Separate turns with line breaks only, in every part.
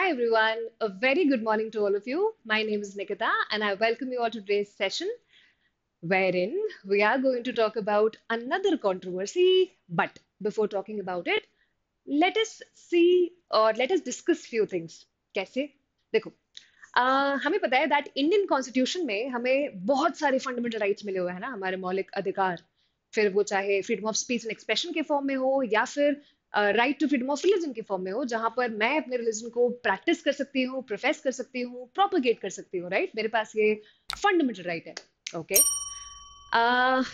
Hi everyone, a very good morning to all of you. My name is Nikita and I welcome you all to today's session wherein we are going to talk about another controversy. But before talking about it, let us see or let us discuss few things. कैसे? देखो अ, हमें पता है that Indian constitution में हमें बहुत सारे fundamental rights मिले हुए हैं ना हमारे मौलिक अधिकार फिर वो चाहे freedom of speech and expression के फॉर्म में हो या फिर right to freedom of religion के फॉर्म में हो जहाँ पर मैं अपने रिलीजन को प्रैक्टिस कर सकती हूँ प्रोफेस कर सकती हूँ प्रोपोगेट कर सकती हूँ राइट right? मेरे पास ये फंडामेंटल राइट right है ओके okay? uh,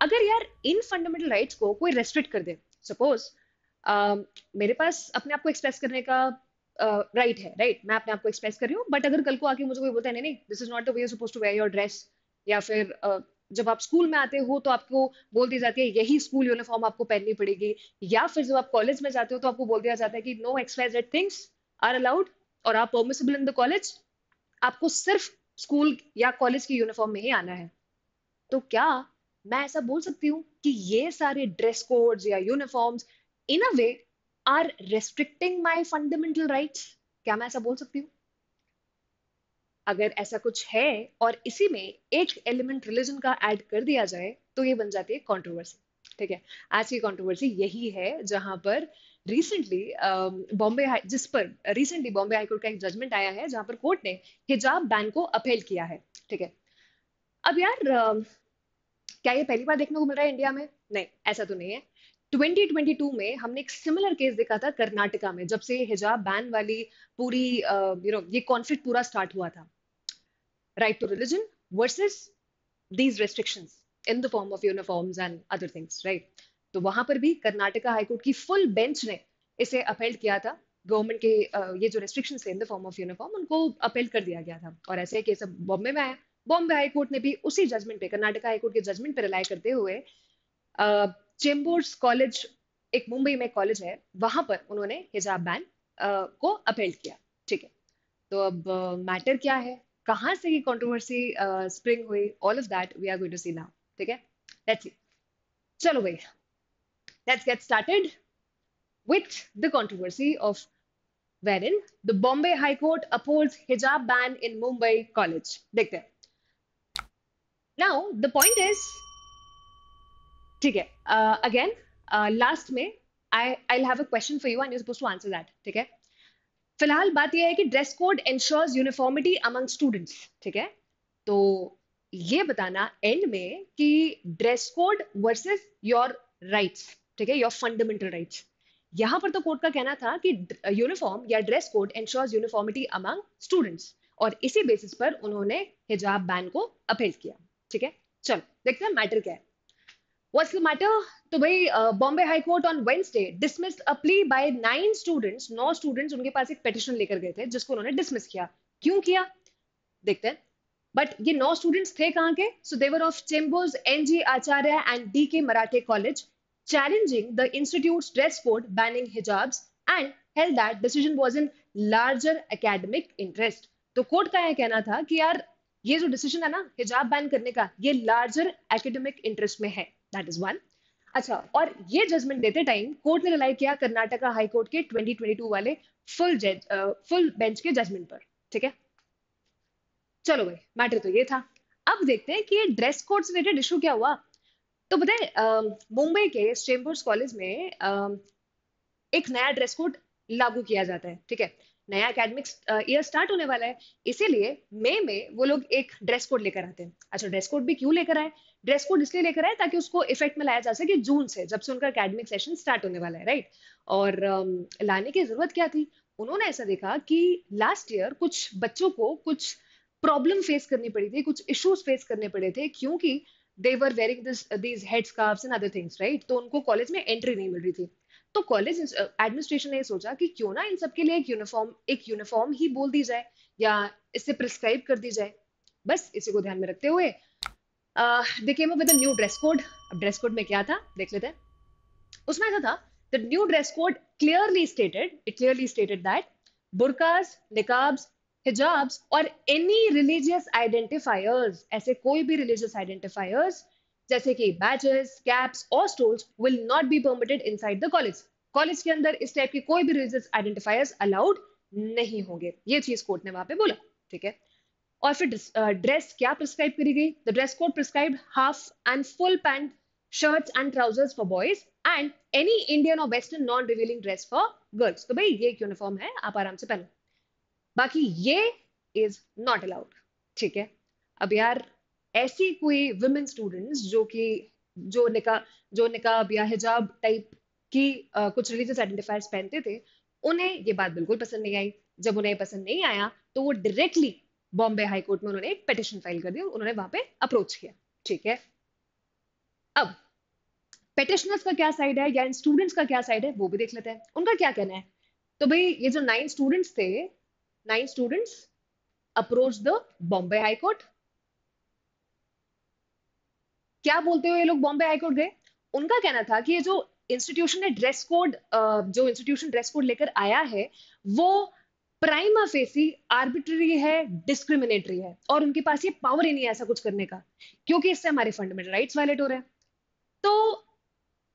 अगर यार इन फंडामेंटल राइट्स को कोई रेस्ट्रिक्ट कर दे सपोज़ uh, मेरे पास अपने आप को एक्सप्रेस करने का राइट uh, right है राइट right? मैं अपने आप को एक्सप्रेस कर रही हूँ बट अगर कल को आके मुझे कोई बोलता है नहीं नहीं this is not the way suppose to wear your dress या फिर uh, जब आप स्कूल में आते हो तो आपको बोल दी जाती है, यही स्कूल यूनिफॉर्म आपको पहननी पड़ेगी. या फिर जब आप कॉलेज में जाते हो तो आपको बोल दिया जाता है कि no XYZ things are allowed और आप परमिसिबल इन द कॉलेज आपको सिर्फ़ स्कूल या कॉलेज की यूनिफॉर्म में ही आना है। तो क्या मैं ऐसा बोल सकती हूँ कि ये सारे ड्रेस कोड्स या uniforms in a way are restricting my fundamental rights क्या मैं ऐसा बोल सकती हूँ? अगर ऐसा कुछ है और इसी में एक एलिमेंट रिलीजन का ऐड कर दिया जाए तो ये बन जाती है कंट्रोवर्सी ठीक है? आज की कंट्रोवर्सी यही है जहाँ पर रिसेंटली बॉम्बे जिस पर रिसेंटली बॉम्बे हाईकोर्ट का एक जजमेंट आया है जहाँ पर कोर्ट ने हिजाब बैन को अपील किया है ठीक है? अब यार uh, क्या ये पहली बार देखने को मिल रहा है इंडिया में? नहीं ऐसा तो नहीं है। 2022 में हमने एक सिमिलर केस देखा था कर्नाटका में जब से हिजाब बैन वाली पूरी यू नो ये कॉन्फ्लिक्ट पूरा स्टार्ट हुआ था। Right to religion versus these restrictions in the form of uniforms and other things right तो वहाँ पर भी कर्नाटका हाईकोर्ट की फुल बेंच ने इसे अपेल्ड किया था। गवर्नमेंट के ये जो रेस्ट्रिक्शन थे in the form of uniform उनको अपेल कर दिया गया था। और ऐसे केस अब बॉम्बे में आया। बॉम्बे हाईकोर्ट ने भी उसी जजमेंट पे, कर्नाटका हाईकोर्ट के जजमेंट पे रिलाई करते हुए चेम्बोर्स कॉलेज एक मुंबई में कॉलेज है, वहाँ पर उन्होंने हिजाब बैन को अपेल्ड किया। ठीक है। तो अब मैटर क्या है? कहाँ से ये कंट्रोवर्सी स्प्रिंग हुई all of that we are going to see now ठीक है लेट्स सी चलो भाई let's get started with the controversy of wherein the Bombay High Court upholds hijab ban in Mumbai College. देखते हैं Now, the point is, ठीक है, uh, again, uh, last में I I'll have a question for you and you're supposed to answer that. ठीक है, फ़िलहाल बात यह है कि dress code ensures uniformity among students ठीक है, तो ये बताना एंड में कि dress code versus your rights ठीक है? योर फंडामेंटल राइट्स यहाँ पर तो कोर्ट का कहना था कि यूनिफॉर्म या dress code ensures uniformity among students और इसी बेसिस पर उन्होंने हिजाब बैन को अपील किया ठीक है? चलो देखते हैं मैटर क्या है। What's the matter? तो भाई Bombay high court on Wednesday dismissed a plea by nine students now students उनके पास एक पिटिशन लेकर गए थे, जिसको उन्होंने डिसमिस किया। क्यों किया? देखते हैं। बट ये नौ स्टूडेंट्स थे कहाँ के? So they were of Chembur N G Acharya and D K Marathe college challenging the institute's dress code, banning hijabs, and held that decision was in larger academic interest. तो court का यह कहना था कि यार, ये जो डिसीज़न है ना हिजाब बैन करने का, ये लार्जर एकेडमिक इंटरेस्ट में है। दैट इज़ वन अच्छा और ये जजमेंट देते टाइम कोर्ट ने रिलाई किया कर्नाटका हाई कोर्ट के 2022 वाले फुल जज फुल बेंच के जजमेंट पर ठीक है? चलो भाई मैटर तो ये था। अब देखते हैं कि ये ड्रेस कोड से रिलेटेड इशू क्या हुआ। तो बताए मुंबई के चेम्बर्स कॉलेज में आ, एक नया ड्रेस कोड लागू किया जाता है, ठीक है? नया एकेडमिक ईयर स्टार्ट होने वाला है, इसीलिए मई में वो लोग एक ड्रेस कोड लेकर आते हैं। अच्छा ड्रेस कोड भी क्यों लेकर आए? ड्रेस कोड इसलिए लेकर आए ताकि उसको इफ़ेक्ट में लाया जा सके जून से, जब से उनका एकेडमिक सेशन स्टार्ट होने वाला है राइट और लाने की ज़रूरत क्या थी? उन्होंने ऐसा देखा कि लास्ट ईयर कुछ बच्चों को कुछ प्रॉब्लम फेस करनी पड़ी थी, कुछ इश्यूज़ फेस करने पड़े थे क्योंकि they were wearing this these head and other things right तो उनको कॉलेज में एंट्री नहीं मिल रही थी। तो कॉलेज एडमिनिस्ट्रेशन ने सोचा कि क्यों ना इन सबके लिए एक यूनिफॉर्म एक यूनिफॉर्म ही बोल दी जाए, या इससे प्रिस्क्राइब कर दी जाए। बस इसी को ध्यान में रखते हुए they came with new dress code अब ड्रेस कोड में क्या था? देख लेते हैं। उसमें ऐसा था the new dress code clearly stated it clearly stated that burqas niqabs hijabs और एनी रिलीजियस आइडेंटिफायर्स ऐसे कोई भी रिलीजियस आइडेंटिफायर्स जैसे कि बैचेस कैप्स और stoles will not be permitted inside the college college के अंदर इस टाइप के कोई भी रिलीजियस आइडेंटिफायर्स अलाउड नहीं होंगे। ये चीज़ कोर्ट ने वहाँ पे बोला, ठीक है? और फिर ड्रेस क्या प्रिस्क्राइब करी गई? The dress code prescribe half and full pant shirts and trousers for boys and any Indian और western non revealing dress for girls तो भाई, ये एक यूनिफॉर्म है, आप आराम से पहनो। बाकी ये इज़ नॉट अलाउड ठीक है? अब यार ऐसी कोई वुमेन स्टूडेंट्स जो कि जो निका जो निकाब या हिजाब टाइप की uh, कुछ रिलीजियस आइडेंटिफायर्स पहनते थे उन्हें ये बात बिल्कुल पसंद नहीं आई। जब उन्हें पसंद नहीं आया तो वो डायरेक्टली बॉम्बे हाई कोर्ट में उन्होंने एक पिटिशन फ़ाइल कर दी उन्होंने वहाँ पे अप्रोच किया। ठीक है? अब पेटिशनर्स का क्या साइड है या इन स्टूडेंट्स का क्या साइड है वो भी देख लेते हैं। उनका क्या कहना है? तो भाई ये जो नाइन स्टूडेंट्स थे nine students approach the Bombay high court क्या बोलते हुए ये लोग बॉम्बे हाईकोर्ट गए? उनका कहना था कि ये जो इंस्टीट्यूशन ने ड्रेस कोड जो इंस्टीट्यूशन ड्रेस कोड लेकर आया है, वो प्राइमा फेसी आर्बिट्री है डिस्क्रिमिनेटरी है और उनके पास ये पावर ही नहीं है ऐसा कुछ करने का, क्योंकि इससे हमारे फंडामेंटल राइट्स वायलेट हो रहे हैं। तो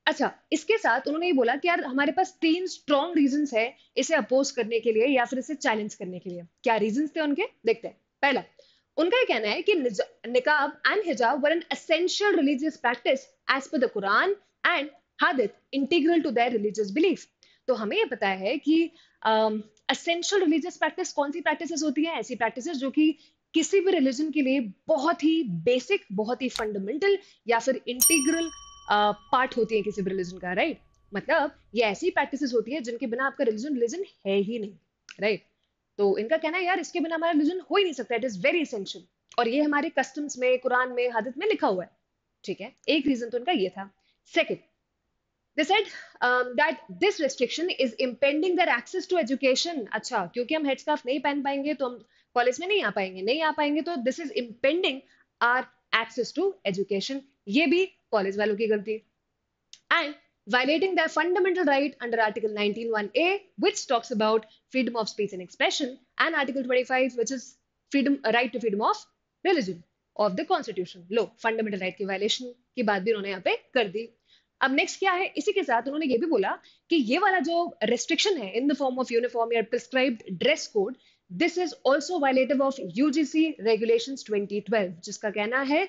अच्छा इसके साथ उन्होंने ये बोला कि यार, हमारे पास तीन स्ट्रॉन्ग रीजन है इसे अपोज करने के लिए या फिर इसे चैलेंज करने के लिए। क्या रीजन थे उनके? देखते हैं। पहला उनका कहना है कि niqab and hijab were an essential religious practice as per the Quran and hadith integral to their religious belief तो हमें ये पता है कि असेंशियल रिलीजियस प्रैक्टिस कौन सी प्रैक्टिसेस होती हैं? ऐसी प्रैक्टिसेस जो कि किसी भी रिलीजन के लिए बहुत ही बेसिक बहुत ही फंडामेंटल या फिर इंटीग्रल पार्ट uh, होती है किसी भी रिलीजन का राइट right? मतलब ये ऐसी प्रैक्टिसेस होती है जिनके बिना आपका रिलीजन रिलीजन है ही नहीं राइट तो इनका कहना है यार इसके बिना हमारा रिलीजन हो ही नहीं सकता इट इज़ वेरी एसेंशियल और ये हमारे कस्टम्स में कुरान में हादत में लिखा हुआ है। ठीक है? एक रीजन तो इनका ये था। Second they said um, that this restriction is impending their access to education. अच्छा क्योंकि हम headscarf नहीं पहन पाएँगे तो हम कॉलेज में नहीं आ पाएँगे। नहीं आ पाएँगे तो this is impending our access to education ये भी कॉलेज वालों की गलती and violating their fundamental right under article 191a which talks about freedom of speech and expression and article 25 which is freedom right to freedom of religion of the constitution low fundamental right की violation की बात भी उन्होंने यहाँ पे कर दी अब next क्या है इसी के साथ उन्होंने ये भी बोला कि ये वाला जो रेस्ट्रिक्शन है in the form of uniform या prescribed dress code this is also violative of UGC regulations 2012 जिसका कहना है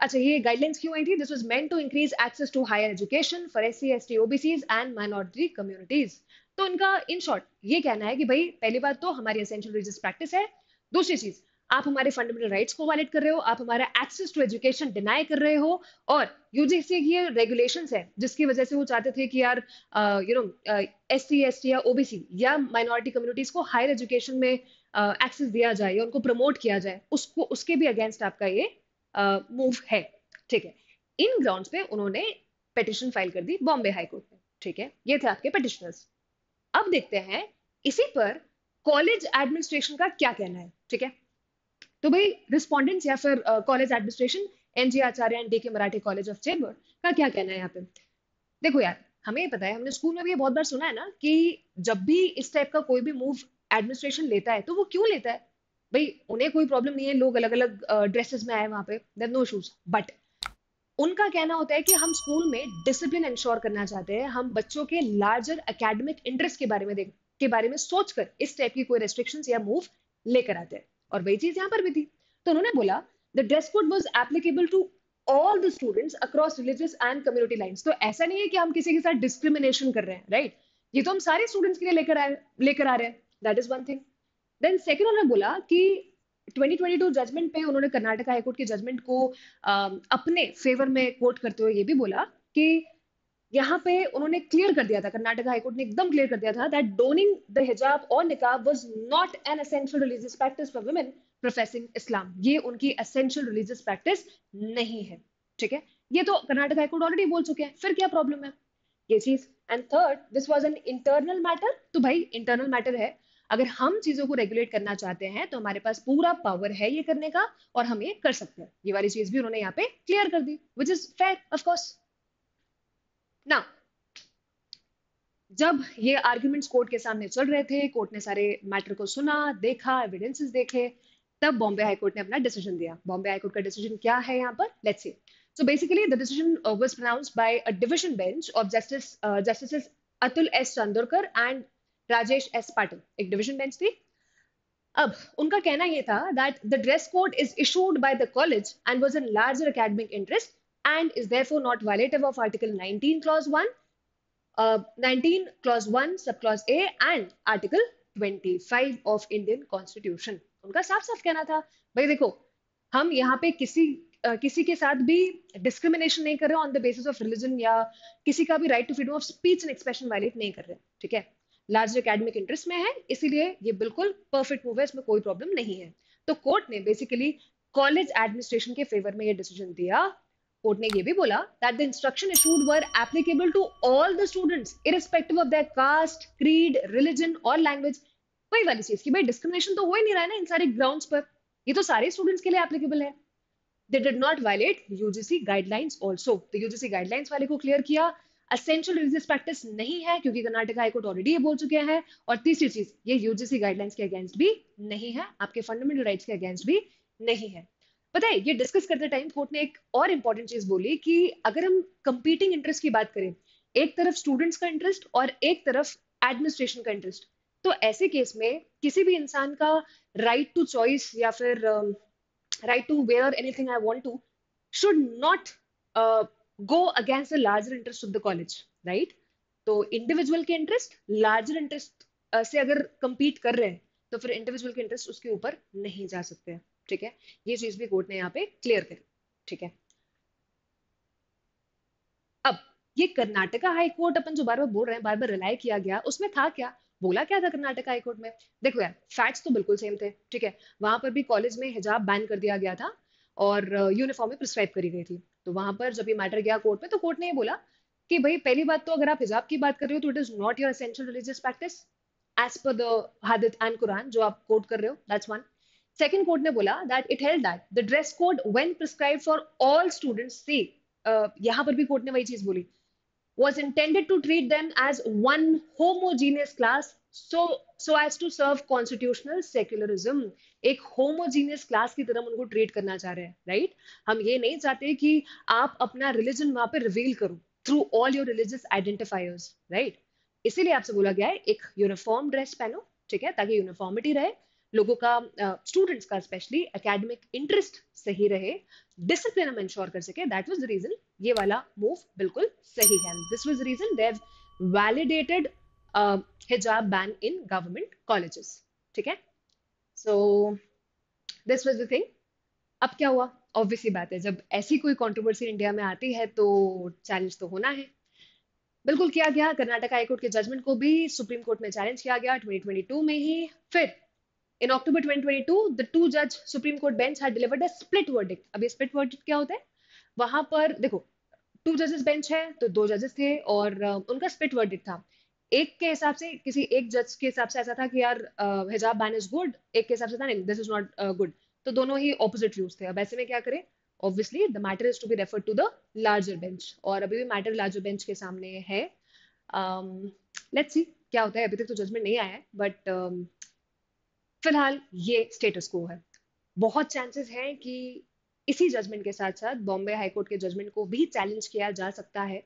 अच्छा ये गाइडलाइंस क्यों आई थी? This was meant to increase access to higher education for SC ST OBCs and minority communities तो इनका इन शॉर्ट ये कहना है कि भाई पहली बात तो हमारी एसेंशियल रिलीजियस प्रैक्टिस है। दूसरी चीज़ आप हमारे फंडामेंटल राइट्स को वायलेट कर रहे हो आप हमारा एक्सेस टू एजुकेशन डिनाई कर रहे हो और यूजीसी की ये रेगुलेशंस है जिसकी वजह से वो चाहते थे कि यार you know S C S T या ओबीसी या माइनॉरिटी कम्युनिटीज को हायर एजुकेशन में एक्सेस uh, दिया जाए या उनको प्रमोट किया जाए उसको उसके भी अगेंस्ट आपका ये मूव है, ठीक है। इन ग्राउंड पे उन्होंने पिटिशन फ़ाइल कर दी बॉम्बे हाईकोर्ट में, ठीक है। ये थे आपके पिटिशनर्स अब देखते हैं, इसी पर कॉलेज एडमिनिस्ट्रेशन का क्या कहना है, ठीक है। तो भाई रिस्पॉन्डेंट्स या फिर college administration N G Acharya and D K Marathi college of chamber का क्या कहना है यहाँ पे? देखो यार, हमें ये पता है, हमने स्कूल में भी ये बहुत बार सुना है ना कि जब भी इस टाइप का कोई भी मूव एडमिनिस्ट्रेशन लेता है तो वो क्यों लेता है? भाई, उन्हें कोई प्रॉब्लम नहीं है, लोग अलग अलग ड्रेसेस में आए वहाँ पे देर नो शूज़ बट उनका कहना होता है कि हम स्कूल में डिसिप्लिन इंश्योर करना चाहते हैं, हम बच्चों के लार्जर अकेडमिक इंटरेस्ट के बारे में देख, के बारे में सोचकर इस टाइप की कोई रेस्ट्रिक्शन या मूव लेकर आते हैं. और वही चीज़ यहाँ पर भी थी. तो उन्होंने बोला the dress code was applicable to all the students across religious and community lines तो ऐसा नहीं है कि हम किसी के साथ डिस्क्रिमिनेशन कर रहे हैं राइट right? ये तो हम सारे स्टूडेंट्स के लिए लेकर आए, लेकर आ रहे हैं. That is one thing then second उन्होंने बोला कि 2022 जजमेंट पे उन्होंने कर्नाटक हाईकोर्ट के जजमेंट को अपने फेवर में कोट करते हुए ये भी बोला कि यहाँ पे उन्होंने क्लियर कर दिया था, कर्नाटक हाईकोर्ट ने एकदम क्लियर कर दिया था दैट डोनिंग द हिजाब और niqab was not an essential religious practice for women professing Islam ये उनकी एसेंशियल रिलीजियस प्रैक्टिस नहीं है, ठीक है? ये तो कर्नाटक हाईकोर्ट ऑलरेडी बोल चुके हैं, फिर क्या प्रॉब्लम है? ये चीज़। And third this was an internal matter तो भाई इंटरनल मैटर है। अगर हम चीज़ों को रेगुलेट करना चाहते हैं तो हमारे पास पूरा पावर है ये करने का और हम ये कर सकते हैं। ये वाली चीज़ भी उन्होंने यहाँ पे क्लियर कर दी which is fair of course ना जब ये आर्ग्यूमेंट्स कोर्ट के सामने चल रहे थे कोर्ट ने सारे मैटर को सुना देखा एविडेंसेस देखे तब बॉम्बे हाईकोर्ट ने अपना डिसीज़न दिया। बॉम्बे हाईकोर्ट का डिसीज़न क्या है यहाँ पर? Let's see so basically the decision uh, was pronounced by a division bench of justice uh, justices atul and Rajesh S Patil एक डिवीज़न बेंच थी। अब उनका कहना यह था that the dress code is issued by the college and was in larger academic interest and is therefore not violative of article 19 clause 1 uh, 19 clause 1 सब clause A and article 25 of Indian Constitution उनका साफ़ साफ़ कहना था भाई देखो हम यहाँ पे किसी uh, किसी के साथ भी डिस्क्रिमिनेशन नहीं कर रहे on the basis of religion या किसी का भी right to freedom of speech and expression violate नहीं कर रहे ठीक है? लार्ज एकेडमिक इंटरेस्ट में है, इसीलिए ये बिल्कुल परफेक्ट मूव है, इसमें कोई प्रॉब्लम नहीं है। तो कोर्ट ने बेसिकली कॉलेज एडमिनिस्ट्रेशन के फेवर में ये डिसीज़न दिया। कोर्ट ने ये भी बोला that the instruction issued were applicable to all the students irrespective of their caste creed religion और लैंग्वेज वही वाली चीज़ की भाई डिस्क्रिमिनेशन तो हो ही नहीं रहा है ना इन सारे ग्राउंड्स पर। ये तो सारे स्टूडेंट्स के लिए एप्लीकेबल है। They did not violate UGC guidelines also तो यूजीसी गाइडलाइंस वाले को क्लियर किया। असेंशियल रिलीजियस प्रैक्टिस नहीं है, क्योंकि कर्नाटक हाईकोर्ट ऑलरेडी ये बोल चुके हैं। और तीसरी चीज़, ये यूजीसी गाइडलाइंस के अगेंस्ट भी नहीं है, आपके फंडामेंटल राइट्स के अगेंस्ट भी नहीं है। पता है, ये डिस्कस करते टाइम कोर्ट ने एक और इंपॉर्टेंट चीज़ बोली कि अगर हम कंपीटिंग इंटरेस्ट की बात करें, एक तरफ़ स्टूडेंट्स का इंटरेस्ट और एक तरफ़ एडमिनिस्ट्रेशन का इंटरेस्ट तो ऐसे केस में किसी भी इंसान का राइट टू चॉइस या फिर right to wear anything I want to should not go against the larger interest of the college right तो इंडिविजुअल के इंटरेस्ट लार्जर इंटरेस्ट से अगर कंपीट कर रहे हैं तो फिर इंडिविजुअल के इंटरेस्ट उसके ऊपर नहीं जा सकते हैं, ठीक है? ये चीज़ भी कोर्ट ने यहाँ पे क्लियर करी, ठीक है? अब, ये कर्नाटका हाई कोर्ट अपन जो बार बार बोल रहे हैं, बार बार रिलाई किया गया, उसमें था क्या? बोला क्या था कर्नाटक हाई कोर्ट में? देखो यार फैक्ट्स तो बिल्कुल सेम थे, ठीक है? वहाँ पर भी कॉलेज में हिजाब बैन कर दिया गया था और यूनिफॉर्म में प्रिस्क्राइब करी गई थी। तो वहाँ पर जब ये मैटर गया कोर्ट में तो कोर्ट ने ये बोला कि भाई, पहली बात तो अगर आप हिजाब की बात कर रहे हो तो it is not your essential religious practice as per the hadith and Quran जो आप कोट कर रहे हो दैट्स वन सेकेंड कोर्ट ने बोला that it held that the dress code when prescribe for all students see यहाँ पर भी कोर्ट ने वही चीज़ बोली, was intended to treat them as one homogeneous class, so so as to serve constitutional secularism एक homogeneous class की तरह उनको ट्रीट करना चाह रहे हैं राइट हम ये नहीं चाहते कि आप अपना रिलीजन वहाँ पे रिवील करो through all your religious identifiers right इसीलिए आपसे बोला गया है एक यूनिफॉर्म ड्रेस पहनो ठीक है? ताकि यूनिफॉर्मिटी रहे लोगों का स्टूडेंट्स uh, का स्पेशली एकेडमिक इंटरेस्ट सही रहे डिसिप्लिन हम इंश्योर कर सके दैट वाज द रीजन ये वाला मूव बिल्कुल सही है। This was the reason they have validated hijab ban in government colleges ठीक है? So this was the thing अब क्या हुआ? ऑब्वियसली बात है जब ऐसी कोई कंट्रोवर्सी इंडिया में आती है तो चैलेंज तो होना है। बिल्कुल किया गया कर्नाटक हाईकोर्ट के जजमेंट को भी सुप्रीम कोर्ट में चैलेंज किया गया 2022 में ही। फिर In October 2022, the two judge Supreme Court bench had delivered a split verdict. अब ये split verdict क्या होता है? वहाँ पर देखो टू जजेस बेंच है तो दो जजेस थे और उनका स्प्लिट वर्डिक्ट था। एक के हिसाब से किसी एक जज के हिसाब से ऐसा था कि यार हिजाब बैन इज़ गुड एक के हिसाब से था नहीं दिस इज़ नॉट गुड तो दोनों ही ऑपोजिट व्यूज़ थे। अब ऐसे में क्या करें? Obviously the matter is to be refer to the larger bench और अभी भी मैटर लार्जर बेंच के सामने है। लेट्स um, सी क्या होता है। अभी तक तो जजमेंट नहीं आया है बट um, फ़िलहाल ये स्टेटस को है। बहुत चांसेस हैं कि इसी जजमेंट के साथ साथ बॉम्बे हाईकोर्ट के जजमेंट को भी चैलेंज किया जा सकता है।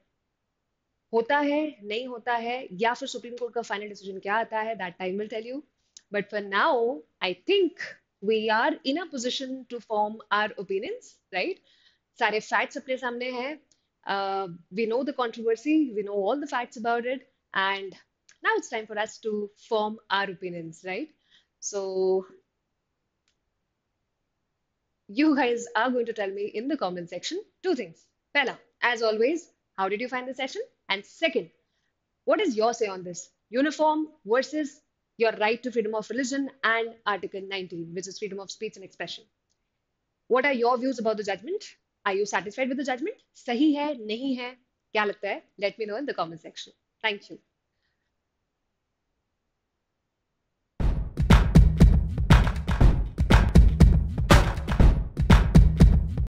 होता है, नहीं होता है, या फिर सुप्रीम कोर्ट का फाइनल डिसीज़न क्या आता है that time will tell you but for now I think we are in a position to form our opinions right सारे फैक्ट्स अपने सामने हैं। We know the controversy we know all the facts about it and now it's time for us to form our opinions right so you guys are going to tell me in the comment section two things पहला as always how did you find the session And second, what is your say on this? Uniform versus your right to freedom of religion and Article 19, which is freedom of speech and expression. What are your views about the judgment? Are you satisfied with the judgment? Sahi hai, nahi hai? Kya lagta hai? Let me know in the comment section. Thank you.